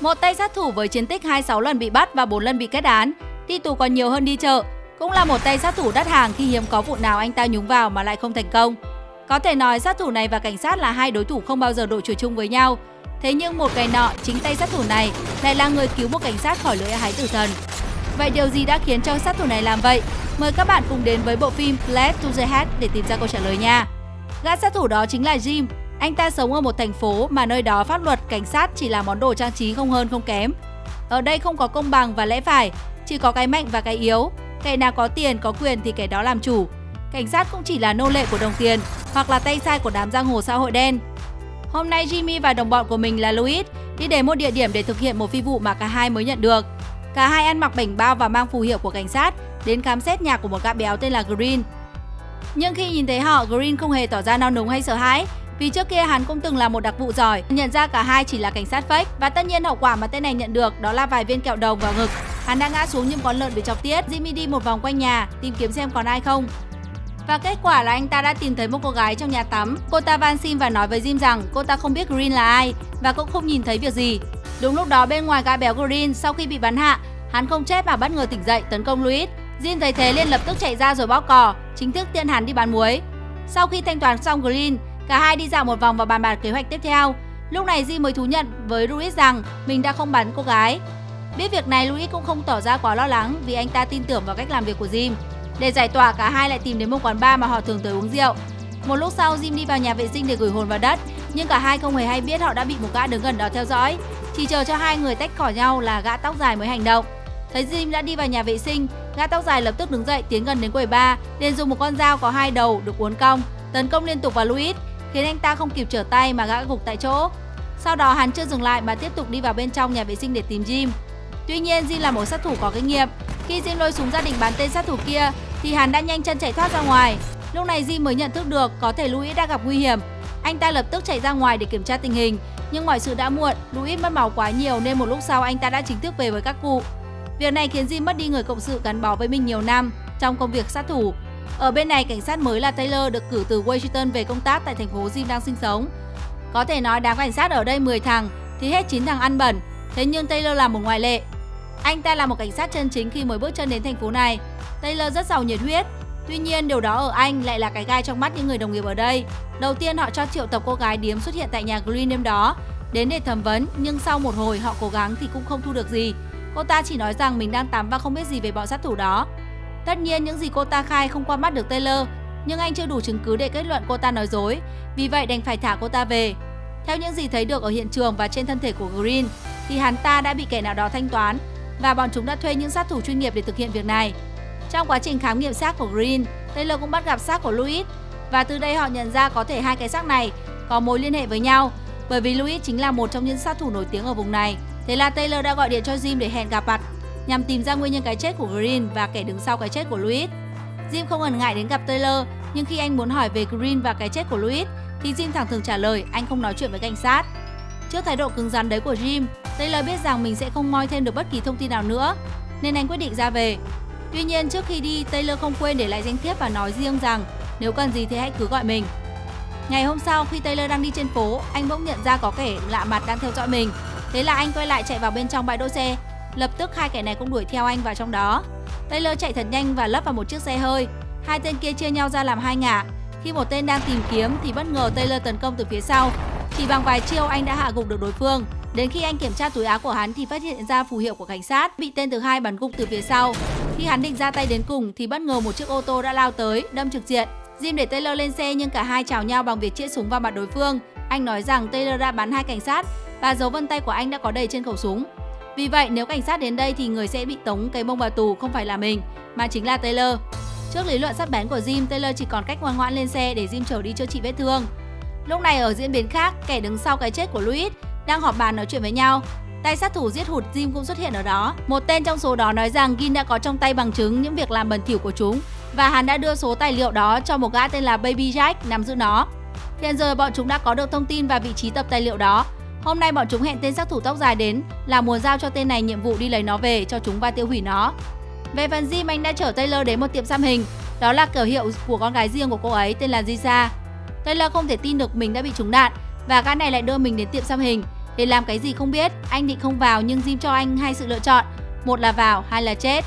Một tay sát thủ với chiến tích 26 lần bị bắt và 4 lần bị kết án, đi tù còn nhiều hơn đi chợ, cũng là một tay sát thủ đắt hàng khi hiếm có vụ nào anh ta nhúng vào mà lại không thành công. Có thể nói sát thủ này và cảnh sát là hai đối thủ không bao giờ đội chủ chung với nhau. Thế nhưng một ngày nọ, chính tay sát thủ này lại là người cứu một cảnh sát khỏi lưỡi hái tử thần. Vậy điều gì đã khiến cho sát thủ này làm vậy? Mời các bạn cùng đến với bộ phim Blade to the Head để tìm ra câu trả lời nha. Gã sát thủ đó chính là Jim. Anh ta sống ở một thành phố mà nơi đó pháp luật cảnh sát chỉ là món đồ trang trí không hơn không kém. Ở đây không có công bằng và lẽ phải, chỉ có cái mạnh và cái yếu. Kẻ nào có tiền, có quyền thì kẻ đó làm chủ. Cảnh sát cũng chỉ là nô lệ của đồng tiền hoặc là tay sai của đám giang hồ xã hội đen. Hôm nay Jimmy và đồng bọn của mình là Louis đi đến một địa điểm để thực hiện một phi vụ mà cả hai mới nhận được. Cả hai ăn mặc bảnh bao và mang phù hiệu của cảnh sát đến khám xét nhà của một gã béo tên là Green. Nhưng khi nhìn thấy họ, Green không hề tỏ ra nao núng hay sợ hãi, vì trước kia hắn cũng từng là một đặc vụ giỏi, nhận ra cả hai chỉ là cảnh sát fake và tất nhiên hậu quả mà tên này nhận được đó là vài viên kẹo đồng vào ngực. Hắn đã ngã xuống nhưng con lợn bị chọc tiết. Jimmy đi một vòng quanh nhà tìm kiếm xem còn ai không. Và kết quả là anh ta đã tìm thấy một cô gái trong nhà tắm. Cô ta van xin và nói với Jim rằng cô ta không biết Green là ai và cũng không nhìn thấy việc gì. Đúng lúc đó bên ngoài gã béo Green sau khi bị bắn hạ, hắn không chết mà bất ngờ tỉnh dậy tấn công Louis. jim thấy thế liền lập tức chạy ra rồi bóp cò, chính thức tiện hắn đi bán muối. Sau khi thanh toán xong Green, cả hai đi dạo một vòng và bàn bạc kế hoạch tiếp theo. Lúc này Di mới thú nhận với Louis rằng mình đã không bắn cô gái. Biết việc này Louis cũng không tỏ ra quá lo lắng vì anh ta tin tưởng vào cách làm việc của Jim. Để giải tỏa cả hai lại tìm đến một quán bar mà họ thường tới uống rượu. Một lúc sau Jim đi vào nhà vệ sinh để gửi hồn vào đất, nhưng cả hai không hề hay biết họ đã bị một gã đứng gần đó theo dõi. Chỉ chờ cho hai người tách khỏi nhau là gã tóc dài mới hành động. Thấy Jim đã đi vào nhà vệ sinh, gã tóc dài lập tức đứng dậy tiến gần đến quầy bar, liền dùng một con dao có hai đầu được uốn cong tấn công liên tục vào Louis, khiến anh ta không kịp trở tay mà gã gục tại chỗ. Sau đó hắn chưa dừng lại mà tiếp tục đi vào bên trong nhà vệ sinh để tìm Jim. Tuy nhiên Jim là một sát thủ có kinh nghiệm, khi Jim lôi súng gia đình bắn tên sát thủ kia thì hắn đã nhanh chân chạy thoát ra ngoài. Lúc này Jim mới nhận thức được có thể Louis đã gặp nguy hiểm. Anh ta lập tức chạy ra ngoài để kiểm tra tình hình, nhưng mọi sự đã muộn, Louis mất máu quá nhiều nên một lúc sau anh ta đã chính thức về với các cụ. Việc này khiến Jim mất đi người cộng sự gắn bó với mình nhiều năm trong công việc sát thủ. Ở bên này, cảnh sát mới là Taylor được cử từ Washington về công tác tại thành phố Jim đang sinh sống. Có thể nói đám cảnh sát ở đây 10 thằng thì hết 9 thằng ăn bẩn, thế nhưng Taylor là một ngoại lệ. Anh ta là một cảnh sát chân chính khi mới bước chân đến thành phố này. Taylor rất giàu nhiệt huyết, Tuy nhiên, điều đó ở Anh lại là cái gai trong mắt những người đồng nghiệp ở đây. Đầu tiên họ cho triệu tập cô gái điếm xuất hiện tại nhà Green đêm đó, đến để thẩm vấn, nhưng sau một hồi họ cố gắng thì cũng không thu được gì. Cô ta chỉ nói rằng mình đang tắm và không biết gì về bọn sát thủ đó. Tất nhiên những gì cô ta khai không qua mắt được Taylor, nhưng anh chưa đủ chứng cứ để kết luận cô ta nói dối, vì vậy đành phải thả cô ta về. Theo những gì thấy được ở hiện trường và trên thân thể của Green, thì hắn ta đã bị kẻ nào đó thanh toán và bọn chúng đã thuê những sát thủ chuyên nghiệp để thực hiện việc này. Trong quá trình khám nghiệm xác của Green, Taylor cũng bắt gặp xác của Louis và từ đây họ nhận ra có thể hai cái xác này có mối liên hệ với nhau bởi vì Louis chính là một trong những sát thủ nổi tiếng ở vùng này. Thế là Taylor đã gọi điện cho Jim để hẹn gặp mặt nhằm tìm ra nguyên nhân cái chết của Green và kẻ đứng sau cái chết của Louis. Jim không ngần ngại đến gặp Taylor, nhưng khi anh muốn hỏi về Green và cái chết của Louis thì Jim thẳng thừng trả lời anh không nói chuyện với cảnh sát. Trước thái độ cứng rắn đấy của Jim, Taylor biết rằng mình sẽ không moi thêm được bất kỳ thông tin nào nữa, nên anh quyết định ra về. Tuy nhiên trước khi đi, Taylor không quên để lại danh thiếp và nói riêng rằng nếu cần gì thì hãy cứ gọi mình. Ngày hôm sau khi Taylor đang đi trên phố, anh bỗng nhận ra có kẻ lạ mặt đang theo dõi mình. Thế là anh quay lại chạy vào bên trong bãi đỗ xe. Lập tức hai kẻ này cũng đuổi theo anh vào trong đó. Taylor chạy thật nhanh và lấp vào một chiếc xe hơi. Hai tên kia chia nhau ra làm hai ngả. Khi một tên đang tìm kiếm thì bất ngờ Taylor tấn công từ phía sau. Chỉ bằng vài chiêu anh đã hạ gục được đối phương. Đến khi anh kiểm tra túi áo của hắn thì phát hiện ra phù hiệu của cảnh sát bị tên thứ hai bắn gục từ phía sau. Khi hắn định ra tay đến cùng thì bất ngờ một chiếc ô tô đã lao tới, đâm trực diện. Jim để Taylor lên xe nhưng cả hai chào nhau bằng việc chĩa súng vào mặt đối phương. Anh nói rằng Taylor đã bắn hai cảnh sát và dấu vân tay của anh đã có đầy trên khẩu súng. Vì vậy nếu cảnh sát đến đây thì người sẽ bị tống cái bông vào tù không phải là mình mà chính là Taylor. Trước lý luận sắc bén của Jim, Taylor chỉ còn cách ngoan ngoãn lên xe để Jim chở đi chữa trị vết thương. Lúc này ở diễn biến khác, kẻ đứng sau cái chết của Louis đang họp bàn nói chuyện với nhau. Tay sát thủ giết hụt Jim cũng xuất hiện ở đó. Một tên trong số đó nói rằng Gin đã có trong tay bằng chứng những việc làm bẩn thỉu của chúng và hắn đã đưa số tài liệu đó cho một gã tên là Baby Jack nắm giữ nó. Hiện giờ bọn chúng đã có được thông tin và vị trí tập tài liệu đó. Hôm nay bọn chúng hẹn tên sát thủ tóc dài đến là muốn giao cho tên này nhiệm vụ đi lấy nó về cho chúng và tiêu hủy nó. Về phần Jim, anh đã chở Taylor đến một tiệm xăm hình. Đó là cửa hiệu của con gái riêng của cô ấy tên là Jisa. Taylor không thể tin được mình đã bị trúng đạn và gã này lại đưa mình đến tiệm xăm hình. Để làm cái gì không biết, anh định không vào nhưng Jim cho anh hai sự lựa chọn, một là vào, hai là chết.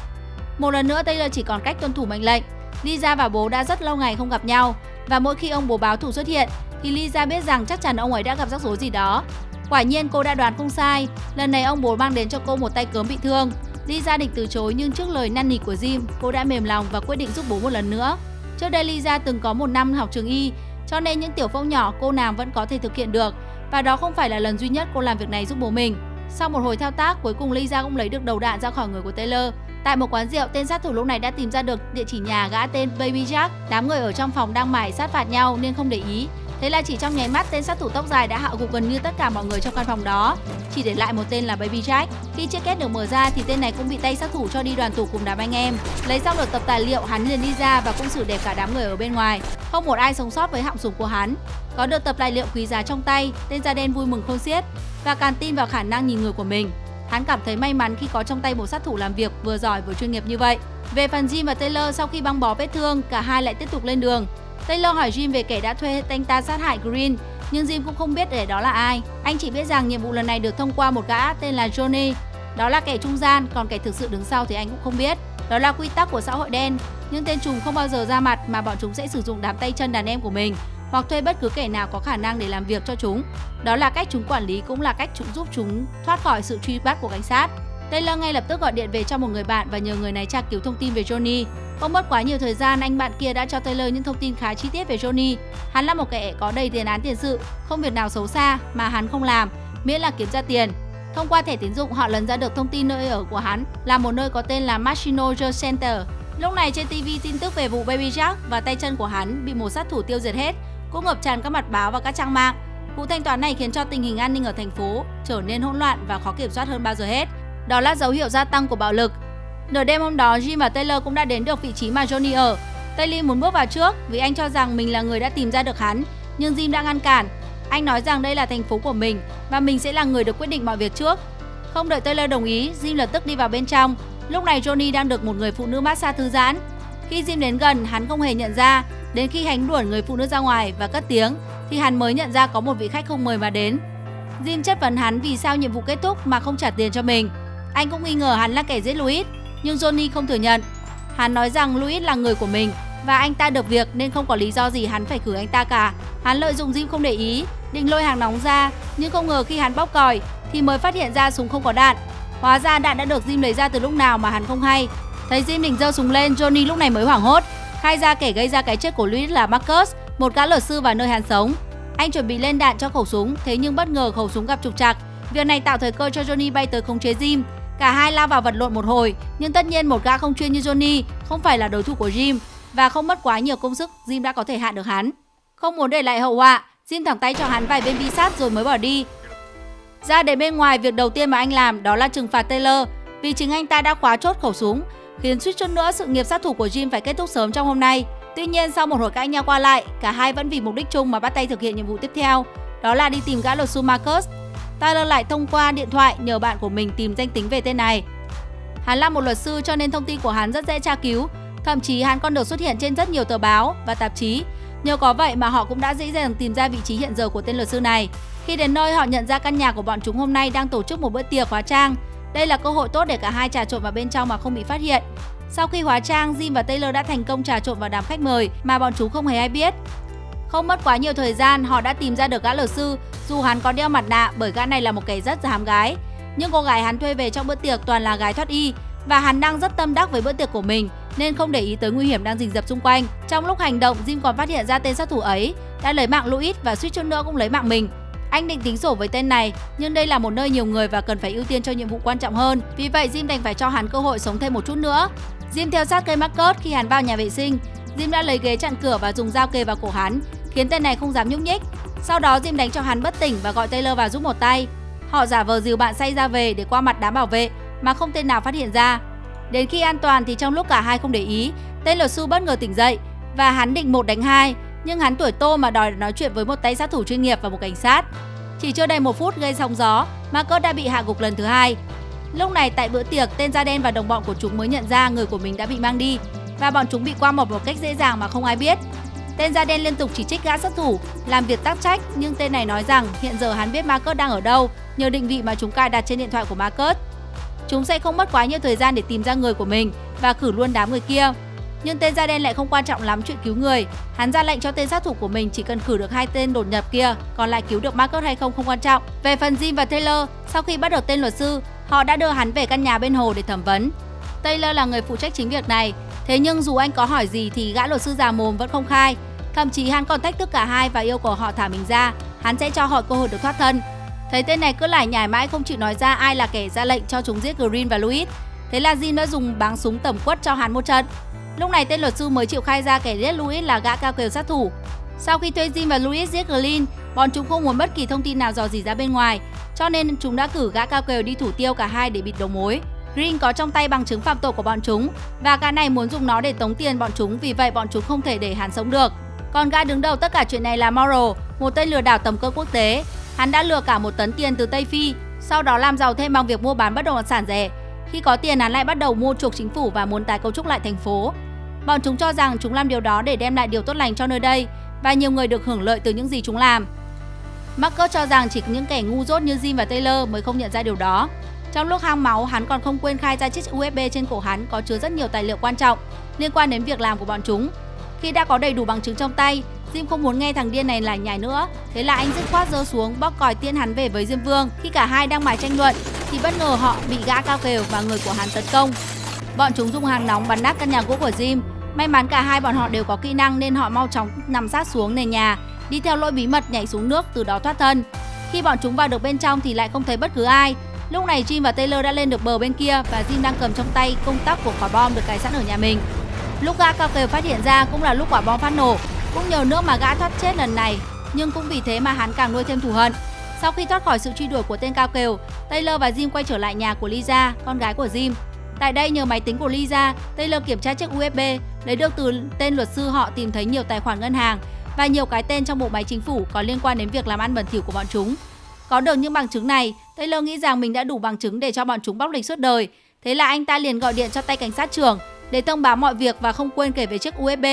Một lần nữa Taylor chỉ còn cách tuân thủ mệnh lệnh. Lisa và bố đã rất lâu ngày không gặp nhau và mỗi khi ông bố báo thủ xuất hiện thì Lisa biết rằng chắc chắn ông ấy đã gặp rắc rối gì đó. Quả nhiên cô đã đoán không sai, lần này ông bố mang đến cho cô một tay cớm bị thương. Lisa định từ chối nhưng trước lời năn nỉ của Jim, cô đã mềm lòng và quyết định giúp bố một lần nữa. Trước đây Lisa từng có một năm học trường y, cho nên những tiểu phẫu nhỏ cô nàng vẫn có thể thực hiện được và đó không phải là lần duy nhất cô làm việc này giúp bố mình. Sau một hồi thao tác, cuối cùng Lisa cũng lấy được đầu đạn ra khỏi người của Taylor. Tại một quán rượu, tên sát thủ lúc này đã tìm ra được địa chỉ nhà gã tên Baby Jack. Đám người ở trong phòng đang mải sát phạt nhau nên không để ý. Thế là chỉ trong nháy mắt tên sát thủ tóc dài đã hạ gục gần như tất cả mọi người trong căn phòng đó, chỉ để lại một tên là Baby Jack. Khi chiếc két được mở ra thì tên này cũng bị tay sát thủ cho đi đoàn tụ cùng đám anh em. Lấy xong được tập tài liệu, hắn liền đi ra và cũng xử đẹp cả đám người ở bên ngoài. Không một ai sống sót với họng súng của hắn. Có được tập tài liệu quý giá trong tay, tên da đen vui mừng khôn xiết và càng tin vào khả năng nhìn người của mình. Hắn cảm thấy may mắn khi có trong tay một sát thủ làm việc vừa giỏi vừa chuyên nghiệp như vậy. Về phần Jim và Taylor sau khi băng bó vết thương, cả hai lại tiếp tục lên đường. Taylor hỏi Jim về kẻ đã thuê anh ta sát hại Green, nhưng Jim cũng không biết để đó là ai. Anh chỉ biết rằng nhiệm vụ lần này được thông qua một gã tên là Johnny. Đó là kẻ trung gian, còn kẻ thực sự đứng sau thì anh cũng không biết. Đó là quy tắc của xã hội đen, nhưng tên trùng không bao giờ ra mặt mà bọn chúng sẽ sử dụng đám tay chân đàn em của mình hoặc thuê bất cứ kẻ nào có khả năng để làm việc cho chúng. Đó là cách chúng quản lý cũng là cách chúng giúp chúng thoát khỏi sự truy bắt của cảnh sát. Taylor ngay lập tức gọi điện về cho một người bạn và nhờ người này tra cứu thông tin về Johnny. Không mất quá nhiều thời gian, anh bạn kia đã cho Taylor những thông tin khá chi tiết về Johnny. Hắn là một kẻ có đầy tiền án tiền sự, không việc nào xấu xa mà hắn không làm, miễn là kiếm ra tiền. Thông qua thẻ tín dụng, họ lần ra được thông tin nơi ở của hắn là một nơi có tên là Machino Center. Lúc này trên TV tin tức về vụ Baby Jack và tay chân của hắn bị một sát thủ tiêu diệt hết, cũng ngập tràn các mặt báo và các trang mạng. Vụ thanh toán này khiến cho tình hình an ninh ở thành phố trở nên hỗn loạn và khó kiểm soát hơn bao giờ hết. Đó là dấu hiệu gia tăng của bạo lực. Nửa đêm hôm đó, Jim và Taylor cũng đã đến được vị trí mà Johnny ở. Taylor muốn bước vào trước vì anh cho rằng mình là người đã tìm ra được hắn, nhưng Jim đã ngăn cản. Anh nói rằng đây là thành phố của mình và mình sẽ là người được quyết định mọi việc trước. Không đợi Taylor đồng ý, Jim lập tức đi vào bên trong. Lúc này Johnny đang được một người phụ nữ massage thư giãn. Khi Jim đến gần, hắn không hề nhận ra. Đến khi hắn đuổi người phụ nữ ra ngoài và cất tiếng, thì hắn mới nhận ra có một vị khách không mời mà đến. Jim chất vấn hắn vì sao nhiệm vụ kết thúc mà không trả tiền cho mình. Anh cũng nghi ngờ hắn là kẻ giết Louis, nhưng Johnny không thừa nhận. Hắn nói rằng Louis là người của mình và anh ta được việc nên không có lý do gì hắn phải cử anh ta cả. Hắn lợi dụng Jim không để ý, định lôi hàng nóng ra, nhưng không ngờ khi hắn bóp còi thì mới phát hiện ra súng không có đạn. Hóa ra đạn đã được Jim lấy ra từ lúc nào mà hắn không hay. Thấy Jim định giơ súng lên, Johnny lúc này mới hoảng hốt, khai ra kẻ gây ra cái chết của Louis là Marcus, một gã luật sư và nơi hắn sống. Anh chuẩn bị lên đạn cho khẩu súng, thế nhưng bất ngờ khẩu súng gặp trục trặc. Việc này tạo thời cơ cho Johnny bay tới khống chế Jim. Cả hai lao vào vật lộn một hồi, nhưng tất nhiên một gã không chuyên như Johnny không phải là đối thủ của Jim và không mất quá nhiều công sức, Jim đã có thể hạ được hắn. Không muốn để lại hậu họa, Jim thẳng tay cho hắn vài bên bi sát rồi mới bỏ đi. Ra đến bên ngoài, việc đầu tiên mà anh làm đó là trừng phạt Taylor vì chính anh ta đã khóa chốt khẩu súng, khiến suýt chút nữa sự nghiệp sát thủ của Jim phải kết thúc sớm trong hôm nay. Tuy nhiên sau một hồi cãi nhau qua lại, cả hai vẫn vì mục đích chung mà bắt tay thực hiện nhiệm vụ tiếp theo, đó là đi tìm gã luật sư Marcus. Tyler lại thông qua điện thoại nhờ bạn của mình tìm danh tính về tên này. Hắn là một luật sư cho nên thông tin của hắn rất dễ tra cứu, thậm chí hắn còn được xuất hiện trên rất nhiều tờ báo và tạp chí. Nhờ có vậy mà họ cũng đã dễ dàng tìm ra vị trí hiện giờ của tên luật sư này. Khi đến nơi họ nhận ra căn nhà của bọn chúng hôm nay đang tổ chức một bữa tiệc hóa trang. Đây là cơ hội tốt để cả hai trà trộn vào bên trong mà không bị phát hiện. Sau khi hóa trang, Jim và Taylor đã thành công trà trộn vào đám khách mời mà bọn chúng không hề ai biết. Không mất quá nhiều thời gian, họ đã tìm ra được gã luật sư, dù hắn có đeo mặt nạ bởi gã này là một kẻ rất dám gái. Nhưng cô gái hắn thuê về trong bữa tiệc toàn là gái thoát y và hắn đang rất tâm đắc với bữa tiệc của mình nên không để ý tới nguy hiểm đang rình rập xung quanh. Trong lúc hành động, Jim còn phát hiện ra tên sát thủ ấy đã lấy mạng Louis và suýt chút nữa cũng lấy mạng mình. Anh định tính sổ với tên này, nhưng đây là một nơi nhiều người và cần phải ưu tiên cho nhiệm vụ quan trọng hơn. Vì vậy Jim đành phải cho hắn cơ hội sống thêm một chút nữa. Jim theo sát cây Marcus khi hắn vào nhà vệ sinh. Jim đã lấy ghế chặn cửa và dùng dao kề vào cổ hắn, khiến tên này không dám nhúc nhích. Sau đó Jim đánh cho hắn bất tỉnh và gọi Taylor vào giúp một tay. Họ giả vờ dìu bạn say ra về để qua mặt đám bảo vệ mà không tên nào phát hiện ra. Đến khi an toàn thì trong lúc cả hai không để ý, tên luật sư bất ngờ tỉnh dậy và hắn định một đánh hai, nhưng hắn tuổi tô mà đòi nói chuyện với một tay sát thủ chuyên nghiệp và một cảnh sát. Chỉ chưa đầy một phút gây sóng gió, Marcus đã bị hạ gục lần thứ hai. Lúc này tại bữa tiệc, tên da đen và đồng bọn của chúng mới nhận ra người của mình đã bị mang đi và bọn chúng bị qua một một cách dễ dàng mà không ai biết. Tên da đen liên tục chỉ trích gã sát thủ, làm việc tác trách nhưng tên này nói rằng hiện giờ hắn biết Marcus đang ở đâu nhờ định vị mà chúng cài đặt trên điện thoại của Marcus. Chúng sẽ không mất quá nhiều thời gian để tìm ra người của mình và khử luôn đám người kia. Nhưng tên da đen lại không quan trọng lắm chuyện cứu người. Hắn ra lệnh cho tên sát thủ của mình chỉ cần khử được hai tên đột nhập kia, còn lại cứu được Marcus hay không không quan trọng. Về phần Jim và Taylor, sau khi bắt được tên luật sư, họ đã đưa hắn về căn nhà bên hồ để thẩm vấn. Taylor là người phụ trách chính việc này, thế nhưng dù anh có hỏi gì thì gã luật sư già mồm vẫn không khai. Thậm chí hắn còn thách thức cả hai và yêu cầu họ thả mình ra, hắn sẽ cho họ cơ hội được thoát thân. Thấy tên này cứ lải nhải mãi không chịu nói ra ai là kẻ ra lệnh cho chúng giết Green và Louis. Thế là jin đã dùng báng súng tẩm quất cho hắn một trận. Lúc này tên luật sư mới chịu khai ra kẻ giết Louis là gã cao kiều sát thủ. Sau khi thuê jin và Louis giết Green, bọn chúng không muốn bất kỳ thông tin nào dò dỉ ra bên ngoài, cho nên chúng đã cử gã cao kiều đi thủ tiêu cả hai để bịt đầu mối. Green có trong tay bằng chứng phạm tội của bọn chúng và gã này muốn dùng nó để tống tiền bọn chúng vì vậy bọn chúng không thể để hắn sống được. Còn gã đứng đầu tất cả chuyện này là Morrow, một tên lừa đảo tầm cỡ quốc tế. Hắn đã lừa cả một tấn tiền từ Tây Phi, sau đó làm giàu thêm bằng việc mua bán bất động sản rẻ. Khi có tiền hắn lại bắt đầu mua chuộc chính phủ và muốn tái cấu trúc lại thành phố. Bọn chúng cho rằng chúng làm điều đó để đem lại điều tốt lành cho nơi đây và nhiều người được hưởng lợi từ những gì chúng làm. Marcus cho rằng chỉ những kẻ ngu dốt như Jim và Taylor mới không nhận ra điều đó. Trong lúc hang máu, hắn còn không quên khai ra chiếc USB trên cổ hắn có chứa rất nhiều tài liệu quan trọng liên quan đến việc làm của bọn chúng. Khi đã có đầy đủ bằng chứng trong tay, Jim không muốn nghe thằng điên này lải nhải nữa, thế là anh dứt khoát giơ xuống bóc còi tiên hắn về với Diêm Vương. Khi cả hai đang mải tranh luận thì bất ngờ họ bị gã cao kèo và người của hắn tấn công. Bọn chúng dùng hàng nóng bắn nát căn nhà gỗ của Jim. May mắn cả hai bọn họ đều có kỹ năng nên họ mau chóng nằm sát xuống nền nhà, đi theo lối bí mật nhảy xuống nước từ đó thoát thân. Khi bọn chúng vào được bên trong thì lại không thấy bất cứ ai. Lúc này Jim và Taylor đã lên được bờ bên kia và Jim đang cầm trong tay công tắc của quả bom được cài sẵn ở nhà mình. Lúc gã cao kề phát hiện ra cũng là lúc quả bom phát nổ. Cũng nhờ nước mà gã thoát chết lần này, nhưng cũng vì thế mà hắn càng nuôi thêm thù hận. Sau khi thoát khỏi sự truy đuổi của tên cao kèo, Taylor và Jim quay trở lại nhà của Lisa, con gái của Jim. Tại đây nhờ máy tính của Lisa, Taylor kiểm tra chiếc USB, lấy được từ tên luật sư họ tìm thấy nhiều tài khoản ngân hàng và nhiều cái tên trong bộ máy chính phủ có liên quan đến việc làm ăn bẩn thỉu của bọn chúng. Có được những bằng chứng này, Taylor nghĩ rằng mình đã đủ bằng chứng để cho bọn chúng bóc lịch suốt đời. Thế là anh ta liền gọi điện cho tay cảnh sát trưởng để thông báo mọi việc và không quên kể về chiếc USB.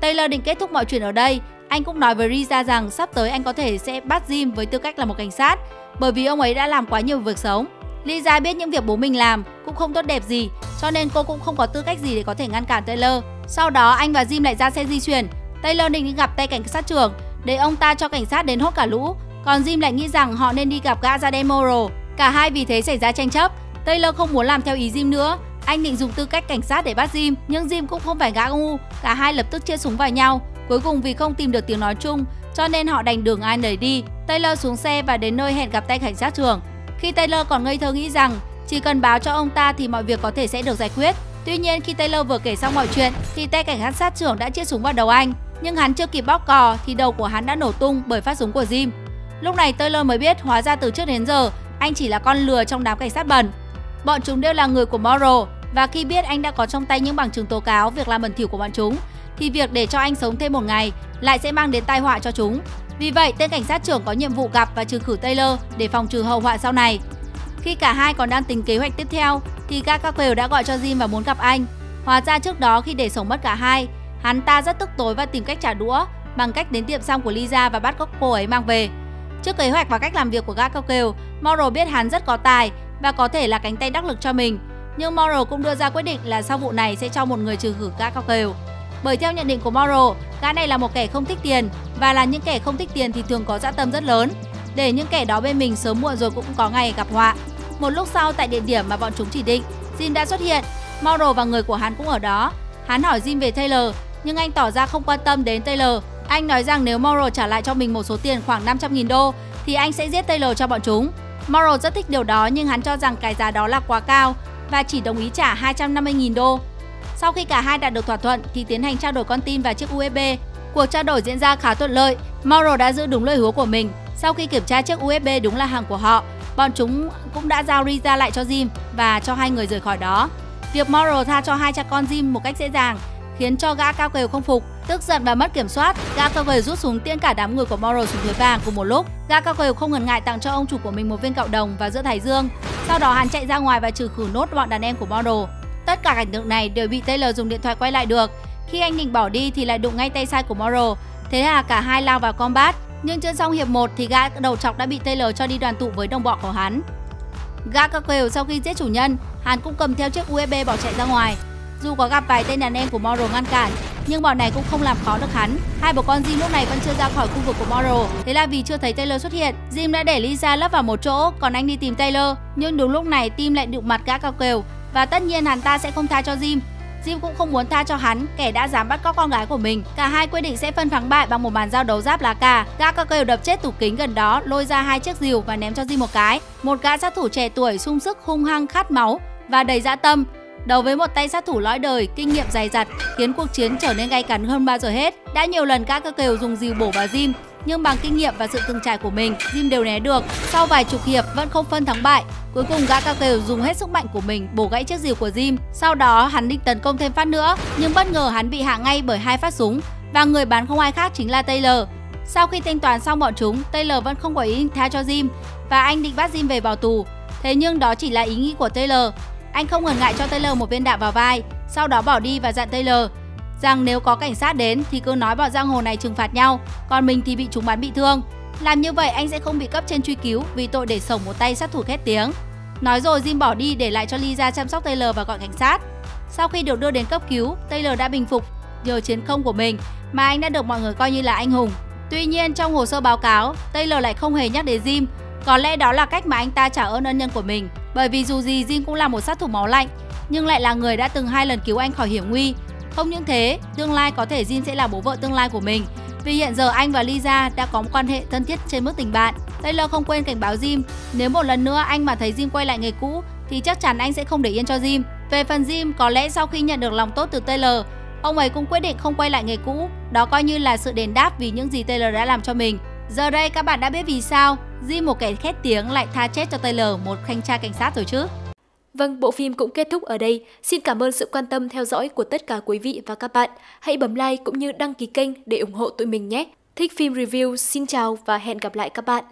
Taylor định kết thúc mọi chuyện ở đây. Anh cũng nói với Riza rằng sắp tới anh có thể sẽ bắt Jim với tư cách là một cảnh sát bởi vì ông ấy đã làm quá nhiều việc xấu. Lisa biết những việc bố mình làm cũng không tốt đẹp gì, cho nên cô cũng không có tư cách gì để có thể ngăn cản Taylor. Sau đó anh và Jim lại ra xe di chuyển. Taylor định đi gặp tay cảnh sát trưởng để ông ta cho cảnh sát đến hốt cả lũ, còn Jim lại nghĩ rằng họ nên đi gặp gã ra Demoro. Cả hai vì thế xảy ra tranh chấp. Taylor không muốn làm theo ý Jim nữa, anh định dùng tư cách cảnh sát để bắt Jim, nhưng Jim cũng không phải gã ngu, cả hai lập tức chia súng vào nhau. Cuối cùng vì không tìm được tiếng nói chung, cho nên họ đành đường ai nấy đi. Taylor xuống xe và đến nơi hẹn gặp tay cảnh sát trưởng. Khi Taylor còn ngây thơ nghĩ rằng chỉ cần báo cho ông ta thì mọi việc có thể sẽ được giải quyết. Tuy nhiên khi Taylor vừa kể xong mọi chuyện thì tay cảnh sát trưởng đã chia súng vào đầu anh. Nhưng hắn chưa kịp bóp cò thì đầu của hắn đã nổ tung bởi phát súng của Jim. Lúc này Taylor mới biết hóa ra từ trước đến giờ anh chỉ là con lừa trong đám cảnh sát bẩn. Bọn chúng đều là người của Morrow và khi biết anh đã có trong tay những bằng chứng tố cáo việc làm bẩn thỉu của bọn chúng thì việc để cho anh sống thêm một ngày lại sẽ mang đến tai họa cho chúng. Vì vậy, tên cảnh sát trưởng có nhiệm vụ gặp và trừ khử Taylor để phòng trừ hậu họa sau này. Khi cả hai còn đang tính kế hoạch tiếp theo thì Gakaquel đã gọi cho Jim và muốn gặp anh. Hóa ra trước đó khi để sống mất cả hai, hắn ta rất tức tối và tìm cách trả đũa bằng cách đến tiệm xăm của Lisa và bắt cóc cô ấy mang về. Trước kế hoạch và cách làm việc của Gakaquel, Moro biết hắn rất có tài và có thể là cánh tay đắc lực cho mình nhưng Morrow cũng đưa ra quyết định là sau vụ này sẽ cho một người trừ khử gã cao kèo. Bởi theo nhận định của Morrow, gã này là một kẻ không thích tiền và là những kẻ không thích tiền thì thường có dã tâm rất lớn. Để những kẻ đó bên mình sớm muộn rồi cũng có ngày gặp họa. Một lúc sau tại địa điểm mà bọn chúng chỉ định, Jin đã xuất hiện. Morrow và người của hắn cũng ở đó. Hắn hỏi Jin về Taylor, nhưng anh tỏ ra không quan tâm đến Taylor. Anh nói rằng nếu Morrow trả lại cho mình một số tiền khoảng 500.000 đô thì anh sẽ giết Taylor cho bọn chúng. Morrow rất thích điều đó nhưng hắn cho rằng cái giá đó là quá cao và chỉ đồng ý trả 250.000 đô. Sau khi cả hai đạt được thỏa thuận thì tiến hành trao đổi con tin và chiếc USB. Cuộc trao đổi diễn ra khá thuận lợi. Mauro đã giữ đúng lời hứa của mình. Sau khi kiểm tra chiếc USB đúng là hàng của họ, bọn chúng cũng đã giao Riza lại cho Jim và cho hai người rời khỏi đó. Việc Mauro tha cho hai cha con Jim một cách dễ dàng khiến cho gã cao kèo không phục. Tức giận và mất kiểm soát, gã cao kèo rút súng tiễn cả đám người của Mauro xuống suối vàng cùng một lúc. Gã cao kèo không ngần ngại tặng cho ông chủ của mình một viên cạo đồng và giữa thái dương. Sau đó hắn chạy ra ngoài và trừ khử nốt bọn đàn em của Moro. Tất cả cảnh tượng này đều bị Taylor dùng điện thoại quay lại được. Khi anh định bỏ đi thì lại đụng ngay tay sai của Model. thế là cả hai lao vào combat. Nhưng chưa xong hiệp 1 thì gã đầu chọc đã bị Taylor cho đi đoàn tụ với đồng bọn của hắn. Gã Gargoyle sau khi giết chủ nhân, hắn cũng cầm theo chiếc USB bỏ chạy ra ngoài. Dù có gặp vài tên đàn em của Moro ngăn cản, nhưng bọn này cũng không làm khó được hắn. Hai bố con Jim lúc này vẫn chưa ra khỏi khu vực của Morrow. Thế là vì chưa thấy Taylor xuất hiện, Jim đã để Lisa lấp vào một chỗ, còn anh đi tìm Taylor. Nhưng đúng lúc này Tim lại đụng mặt gã cao Gargoyle và tất nhiên hắn ta sẽ không tha cho Jim. Jim cũng không muốn tha cho hắn, kẻ đã dám bắt cóc con gái của mình. Cả hai quyết định sẽ phân thắng bại bằng một màn giao đấu giáp lá cà. Gã cao kêu đập chết tủ kính gần đó, lôi ra hai chiếc rìu và ném cho Jim một cái. Một gã sát thủ trẻ tuổi sung sức hung hăng khát máu và đầy dã tâm. Đấu với một tay sát thủ lõi đời, kinh nghiệm dày dặt, khiến cuộc chiến trở nên gay cấn hơn bao giờ hết. Đã nhiều lần các cơ kèo dùng dìu bổ vào Jim, nhưng bằng kinh nghiệm và sự từng trải của mình, Jim đều né được. Sau vài chục hiệp vẫn không phân thắng bại. Cuối cùng gã cao kèo dùng hết sức mạnh của mình bổ gãy chiếc dìu của Jim. Sau đó hắn định tấn công thêm phát nữa, nhưng bất ngờ hắn bị hạ ngay bởi hai phát súng và người bắn không ai khác chính là Taylor. Sau khi thanh toán xong bọn chúng, Taylor vẫn không có ý tha cho Jim và anh định bắt Jim về vào tù. Thế nhưng đó chỉ là ý nghĩ của Taylor. Anh không ngần ngại cho Taylor một viên đạn vào vai, sau đó bỏ đi và dặn Taylor rằng nếu có cảnh sát đến thì cứ nói bọn giang hồ này trừng phạt nhau, còn mình thì bị chúng bắn bị thương. Làm như vậy anh sẽ không bị cấp trên truy cứu vì tội để sổng một tay sát thủ khét tiếng. Nói rồi Jim bỏ đi để lại cho Lisa chăm sóc Taylor và gọi cảnh sát. Sau khi được đưa đến cấp cứu, Taylor đã bình phục nhờ chiến công của mình mà anh đã được mọi người coi như là anh hùng. Tuy nhiên trong hồ sơ báo cáo, Taylor lại không hề nhắc đến Jim. Có lẽ đó là cách mà anh ta trả ơn ân nhân của mình. Bởi vì dù gì Jin cũng là một sát thủ máu lạnh, nhưng lại là người đã từng hai lần cứu anh khỏi hiểm nguy không những thế, tương lai có thể Jin sẽ là bố vợ tương lai của mình. Vì hiện giờ anh và Lisa đã có một quan hệ thân thiết trên mức tình bạn. Taylor không quên cảnh báo Jim, nếu một lần nữa anh mà thấy Jim quay lại nghề cũ thì chắc chắn anh sẽ không để yên cho Jim. Về phần Jim, có lẽ sau khi nhận được lòng tốt từ Taylor, ông ấy cũng quyết định không quay lại nghề cũ. Đó coi như là sự đền đáp vì những gì Taylor đã làm cho mình. Giờ đây các bạn đã biết vì sao Jim một kẻ khét tiếng lại tha chết cho Taylor một thanh tra cảnh sát rồi chứ. Vâng, bộ phim cũng kết thúc ở đây. Xin cảm ơn sự quan tâm theo dõi của tất cả quý vị và các bạn. Hãy bấm like cũng như đăng ký kênh để ủng hộ tụi mình nhé. Thích phim review, xin chào và hẹn gặp lại các bạn.